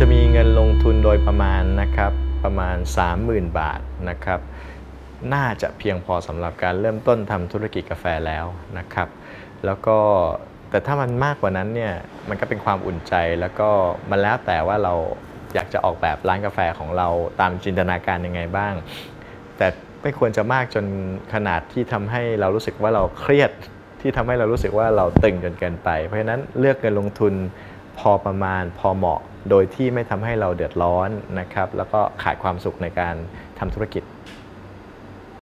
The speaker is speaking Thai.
จะมีเงินะครับประมาณ 30,000 บาทนะครับ น่าจะเพียงพอสำหรับการเริ่มต้นทำธุรกิจกาแฟแล้วนะครับ แล้วก็แต่ถ้ามันมากกว่านั้นเนี่ยมันก็เป็นความอุ่นใจแล้วก็มันแล้วแต่ว่าเราอยากจะออกแบบร้านกาแฟของเราตามจินตนาการยังไงบ้าง แต่ไม่ควรจะมากจนขนาดที่ทำให้เรารู้สึกว่าเราเครียดที่ทำให้เรารู้สึกว่าเราตึงจนเกินไป เพราะฉะนั้นเลือกเงินลงทุน พอประมาณพอเหมาะ โดยที่ไม่ทำให้เราเดือดร้อนนะครับ แล้วก็ขาดความสุขในการทำธุรกิจ